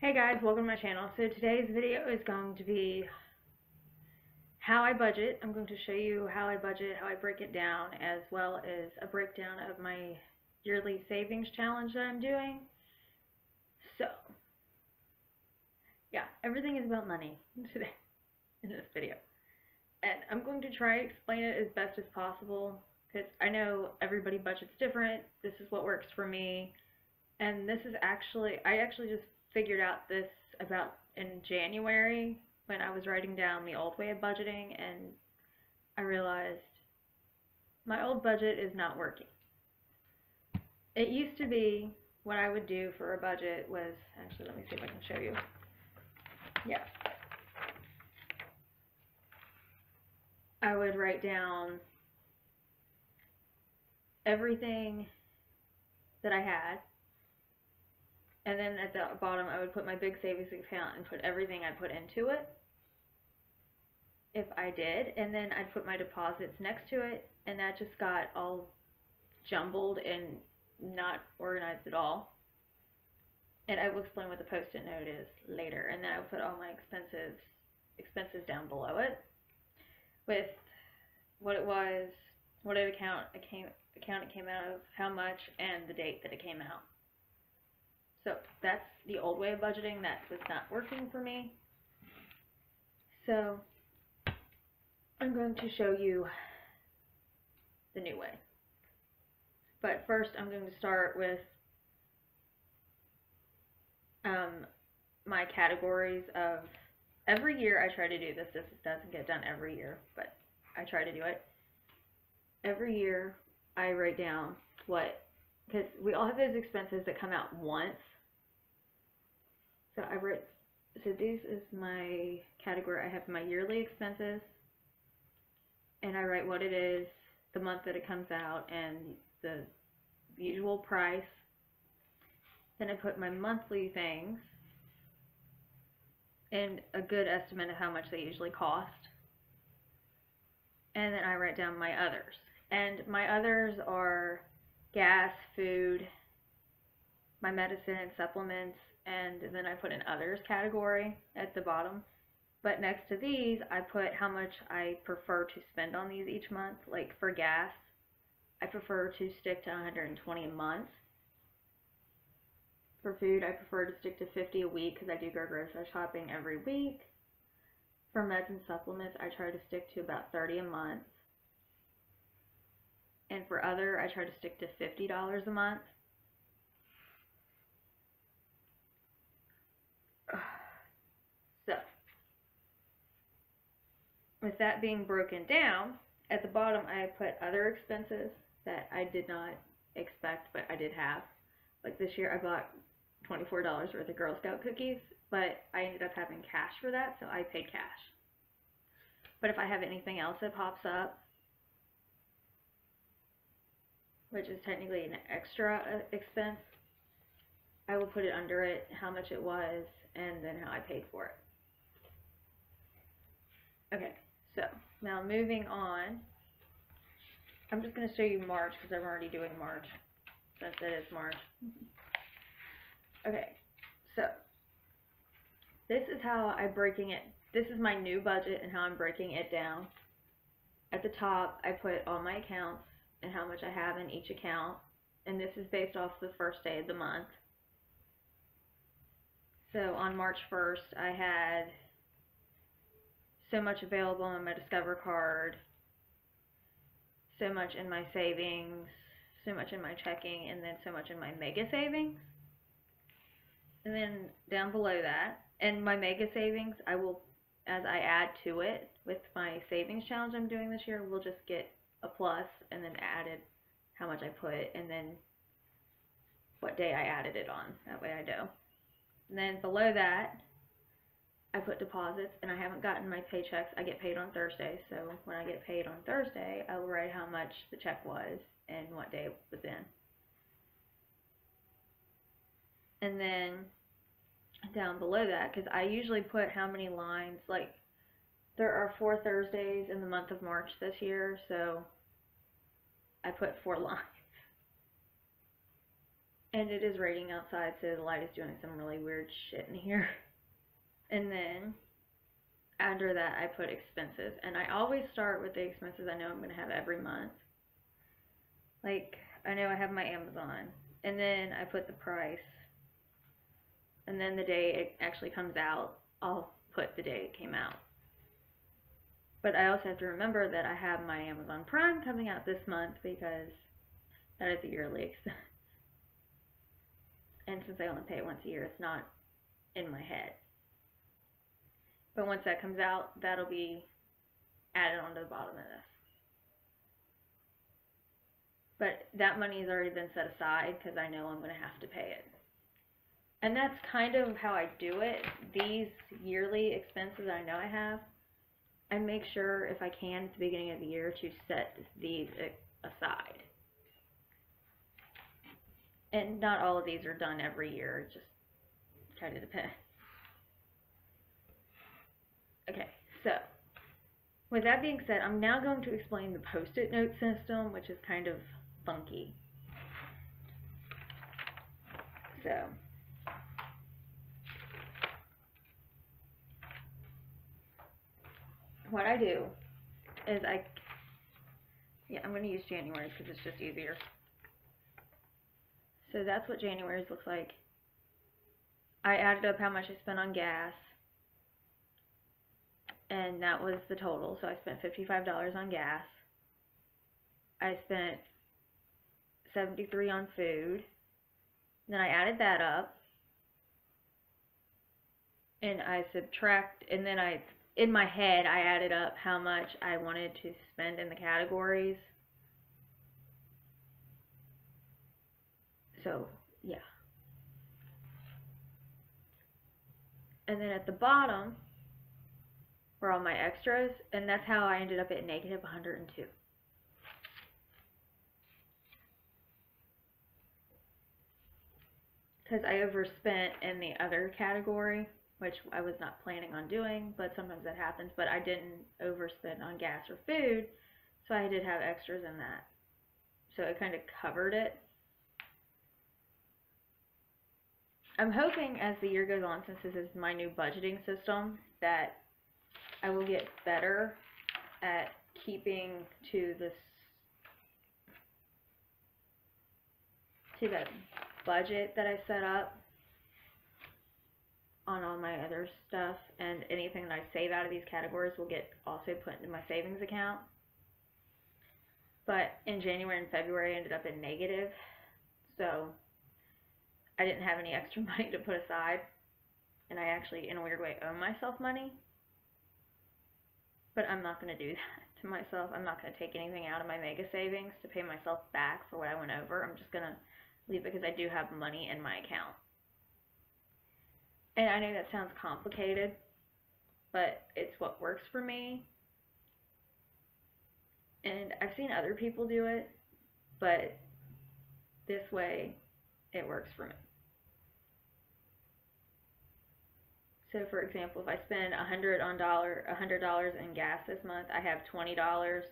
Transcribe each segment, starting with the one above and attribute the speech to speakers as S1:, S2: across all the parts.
S1: Hey guys, welcome to my channel. So today's video is going to be how I budget. I'm going to show you how I budget, how I break it down, as well as a breakdown of my yearly savings challenge that I'm doing. So, yeah, everything is about money today in this video. And I'm going to try to explain it as best as possible because I know everybody budgets different. This is what works for me. And this is actually, I actually just figured out this about in January when I was writing down the old way of budgeting and I realized my old budget is not working. It used to be what I would do for a budget was, actually let me see if I can show you. Yeah. I would write down everything that I had and then at the bottom I would put my big savings account and put everything I put into it if I did. And then I'd put my deposits next to it and that just got all jumbled and not organized at all. And I will explain what the post-it note is later and then I would put all my expenses expenses down below it with what it was what account it came account it came out of how much and the date that it came out so that's the old way of budgeting. That was not working for me. So I'm going to show you the new way. But first I'm going to start with um, my categories of every year I try to do this. This doesn't get done every year, but I try to do it. Every year I write down what, because we all have those expenses that come out once so I wrote, so this is my category. I have my yearly expenses, and I write what it is, the month that it comes out, and the usual price. Then I put my monthly things, and a good estimate of how much they usually cost. And then I write down my others. And my others are gas, food, my medicine and supplements, and then I put an others category at the bottom. But next to these, I put how much I prefer to spend on these each month. Like for gas, I prefer to stick to 120 a month. For food, I prefer to stick to 50 a week because I do go grocery shopping every week. For meds and supplements, I try to stick to about 30 a month. And for other, I try to stick to $50 a month. With that being broken down, at the bottom I put other expenses that I did not expect, but I did have. Like this year I bought $24 worth of Girl Scout cookies, but I ended up having cash for that, so I paid cash. But if I have anything else that pops up, which is technically an extra uh, expense, I will put it under it, how much it was, and then how I paid for it. Okay, so, now moving on. I'm just going to show you March because I'm already doing March since it is March. Okay, so this is how I'm breaking it. This is my new budget and how I'm breaking it down. At the top, I put all my accounts and how much I have in each account. And this is based off the first day of the month. So on March 1st, I had so much available on my Discover card, so much in my savings, so much in my checking, and then so much in my mega savings. And then down below that, and my mega savings, I will, as I add to it with my savings challenge I'm doing this year, we'll just get a plus and then added how much I put and then what day I added it on. That way I know. And then below that, I put deposits and I haven't gotten my paychecks. I get paid on Thursday, so when I get paid on Thursday, I will write how much the check was and what day it was in. And then down below that, because I usually put how many lines, like there are four Thursdays in the month of March this year, so I put four lines. And it is raining outside, so the light is doing some really weird shit in here. And then after that, I put expenses. And I always start with the expenses I know I'm going to have every month. Like, I know I have my Amazon. And then I put the price. And then the day it actually comes out, I'll put the day it came out. But I also have to remember that I have my Amazon Prime coming out this month because that is a yearly expense. And since I only pay it once a year, it's not in my head. But once that comes out, that'll be added onto the bottom of this. But that money has already been set aside because I know I'm going to have to pay it. And that's kind of how I do it. These yearly expenses I know I have, I make sure if I can at the beginning of the year to set these aside. And not all of these are done every year, it just kind of depends. Okay, so with that being said, I'm now going to explain the post-it note system, which is kind of funky. So, what I do is I, yeah, I'm going to use January because it's just easier. So that's what January's looks like. I added up how much I spent on gas, and that was the total. So I spent $55 on gas. I spent 73 on food. Then I added that up. And I subtract, and then I, in my head, I added up how much I wanted to spend in the categories. So, yeah. And then at the bottom were all my extras, and that's how I ended up at negative 102. Because I overspent in the other category, which I was not planning on doing, but sometimes that happens. But I didn't overspend on gas or food, so I did have extras in that. So it kind of covered it. I'm hoping as the year goes on, since this is my new budgeting system, that I will get better at keeping to this to the budget that I set up on all my other stuff and anything that I save out of these categories will get also put into my savings account. But in January and February I ended up in negative. So I didn't have any extra money to put aside, and I actually, in a weird way, owe myself money. But I'm not going to do that to myself. I'm not going to take anything out of my mega savings to pay myself back for what I went over. I'm just going to leave it because I do have money in my account. And I know that sounds complicated, but it's what works for me. And I've seen other people do it, but this way it works for me. So for example, if I spend a hundred on dollar, a hundred dollars in gas this month, I have twenty dollars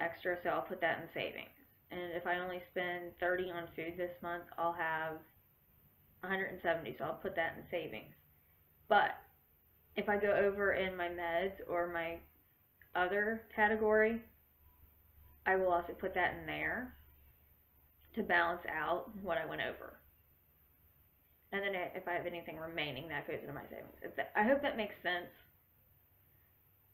S1: extra, so I'll put that in savings. And if I only spend thirty on food this month, I'll have 170, so I'll put that in savings. But if I go over in my meds or my other category, I will also put that in there to balance out what I went over. And then if I have anything remaining, that goes into my savings. I hope that makes sense.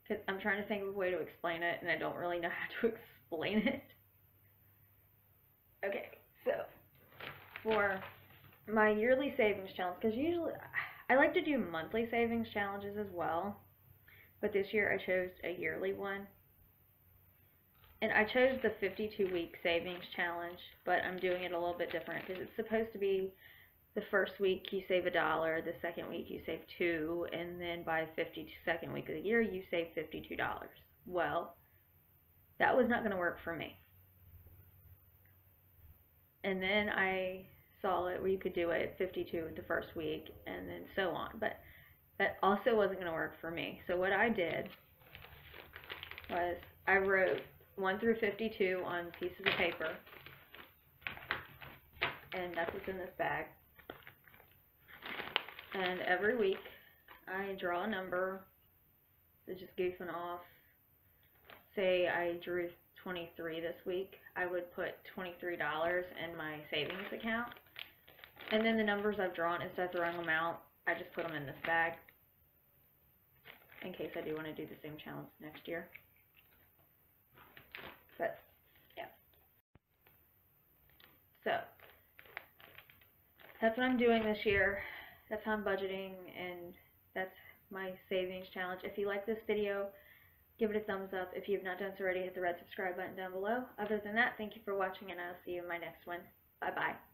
S1: Cause I'm trying to think of a way to explain it, and I don't really know how to explain it. Okay, so for my yearly savings challenge, because usually I like to do monthly savings challenges as well, but this year I chose a yearly one. And I chose the 52 week savings challenge, but I'm doing it a little bit different because it's supposed to be the first week you save a dollar, the second week you save two, and then by the 52nd week of the year you save $52. Well, that was not going to work for me. And then I saw it where you could do it 52 the first week and then so on. But that also wasn't going to work for me. So what I did was I wrote 1 through 52 on pieces of paper and and that's what's in this bag. And every week, I draw a number, so just goofing off. Say I drew 23 this week, I would put $23 in my savings account. And then the numbers I've drawn, instead of throwing them out, I just put them in this bag. In case I do want to do the same challenge next year. But, yeah. So, that's what I'm doing this year. That's how I'm budgeting, and that's my savings challenge. If you like this video, give it a thumbs up. If you have not done so already, hit the red subscribe button down below. Other than that, thank you for watching, and I'll see you in my next one. Bye-bye.